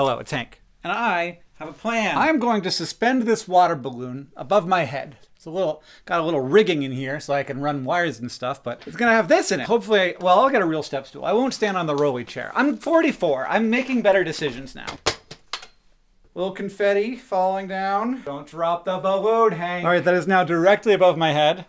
Hello, it's Hank. And I have a plan. I'm going to suspend this water balloon above my head. It's a little, got a little rigging in here so I can run wires and stuff, but it's gonna have this in it. Hopefully, well, I'll get a real step stool. I won't stand on the rolly chair. I'm 44. I'm making better decisions now. Little confetti falling down. Don't drop the balloon, Hank. All right, that is now directly above my head.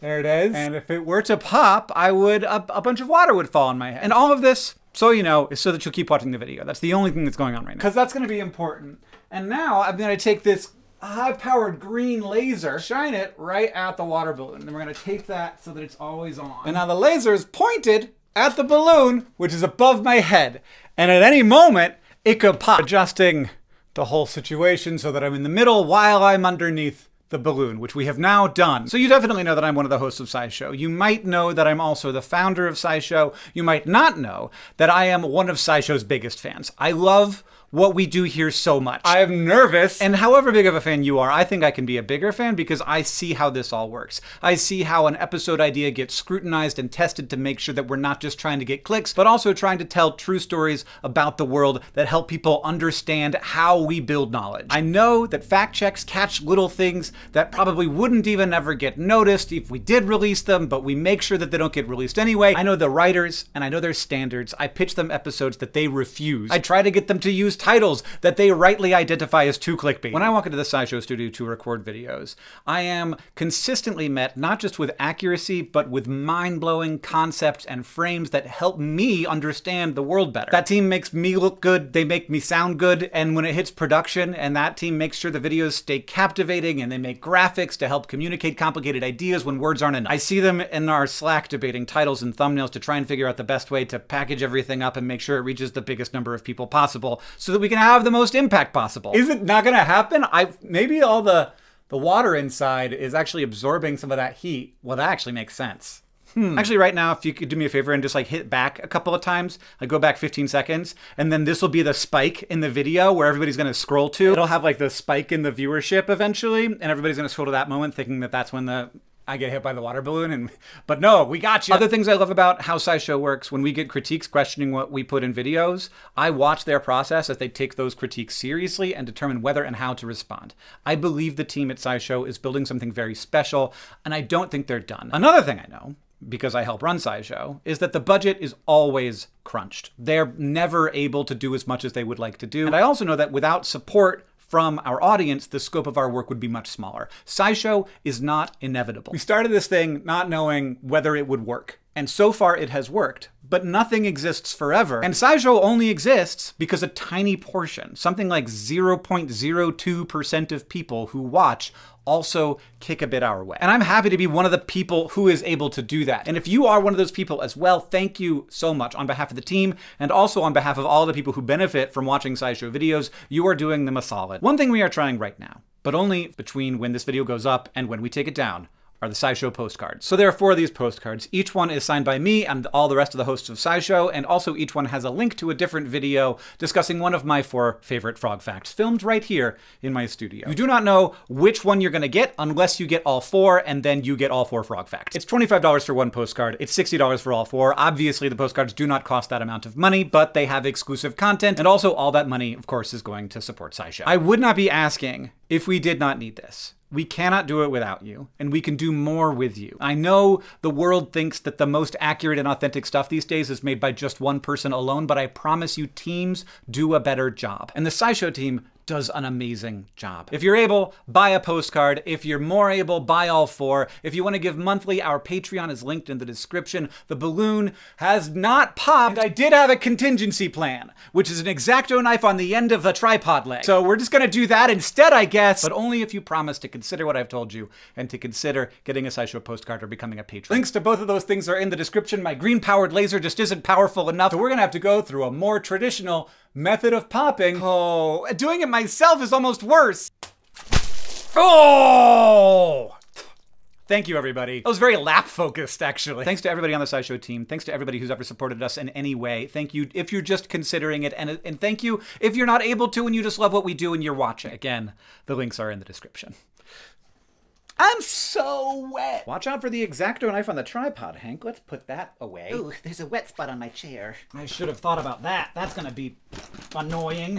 There it is. And if it were to pop, I would, a, a bunch of water would fall on my head. And all of this, so you know, is so that you'll keep watching the video. That's the only thing that's going on right now. Because that's gonna be important. And now I'm gonna take this high-powered green laser, shine it right at the water balloon. And then we're gonna tape that so that it's always on. And now the laser is pointed at the balloon, which is above my head. And at any moment, it could pop. Adjusting the whole situation so that I'm in the middle while I'm underneath the balloon, which we have now done. So you definitely know that I'm one of the hosts of SciShow. You might know that I'm also the founder of SciShow. You might not know that I am one of SciShow's biggest fans. I love what we do here so much. I am nervous. And however big of a fan you are, I think I can be a bigger fan because I see how this all works. I see how an episode idea gets scrutinized and tested to make sure that we're not just trying to get clicks, but also trying to tell true stories about the world that help people understand how we build knowledge. I know that fact checks catch little things that probably wouldn't even ever get noticed if we did release them, but we make sure that they don't get released anyway. I know the writers and I know their standards. I pitch them episodes that they refuse. I try to get them to use titles that they rightly identify as too clickbait. When I walk into the SciShow studio to record videos, I am consistently met not just with accuracy, but with mind-blowing concepts and frames that help me understand the world better. That team makes me look good, they make me sound good, and when it hits production, and that team makes sure the videos stay captivating and they make graphics to help communicate complicated ideas when words aren't enough. I see them in our Slack debating titles and thumbnails to try and figure out the best way to package everything up and make sure it reaches the biggest number of people possible so that we can have the most impact possible. Is it not gonna happen? I maybe all the the water inside is actually absorbing some of that heat. Well, that actually makes sense. Hmm. Actually, right now, if you could do me a favor and just like hit back a couple of times, like go back 15 seconds, and then this will be the spike in the video where everybody's gonna scroll to. It'll have like the spike in the viewership eventually, and everybody's gonna scroll to that moment thinking that that's when the I get hit by the water balloon and but no, we got you. Other things I love about how SciShow works, when we get critiques questioning what we put in videos, I watch their process as they take those critiques seriously and determine whether and how to respond. I believe the team at SciShow is building something very special, and I don't think they're done. Another thing I know because I help run SciShow, is that the budget is always crunched. They're never able to do as much as they would like to do. And I also know that without support from our audience, the scope of our work would be much smaller. SciShow is not inevitable. We started this thing not knowing whether it would work. And so far it has worked, but nothing exists forever. And SciShow only exists because a tiny portion, something like 0.02% of people who watch also kick a bit our way. And I'm happy to be one of the people who is able to do that. And if you are one of those people as well, thank you so much on behalf of the team and also on behalf of all the people who benefit from watching SciShow videos. You are doing them a solid. One thing we are trying right now, but only between when this video goes up and when we take it down, are the SciShow postcards. So there are four of these postcards. Each one is signed by me and all the rest of the hosts of SciShow, and also each one has a link to a different video discussing one of my four favorite frog facts, filmed right here in my studio. You do not know which one you're gonna get unless you get all four, and then you get all four frog facts. It's $25 for one postcard, it's $60 for all four. Obviously, the postcards do not cost that amount of money, but they have exclusive content, and also all that money, of course, is going to support SciShow. I would not be asking if we did not need this. We cannot do it without you, and we can do more with you. I know the world thinks that the most accurate and authentic stuff these days is made by just one person alone, but I promise you, teams do a better job. And the SciShow team does an amazing job. If you're able, buy a postcard. If you're more able, buy all four. If you want to give monthly, our Patreon is linked in the description. The balloon has not popped. I did have a contingency plan, which is an X-Acto knife on the end of the tripod leg. So we're just gonna do that instead, I guess, but only if you promise to consider what I've told you and to consider getting a SciShow postcard or becoming a patron. Links to both of those things are in the description. My green-powered laser just isn't powerful enough, so we're gonna have to go through a more traditional method of popping. Oh, doing it myself is almost worse. Oh! Thank you, everybody. That was very lap focused, actually. Thanks to everybody on the SciShow team. Thanks to everybody who's ever supported us in any way. Thank you if you're just considering it, and, and thank you if you're not able to and you just love what we do and you're watching. Again, the links are in the description. I'm so wet. Watch out for the X-Acto knife on the tripod, Hank. Let's put that away. Ooh, there's a wet spot on my chair. I should have thought about that. That's gonna be annoying.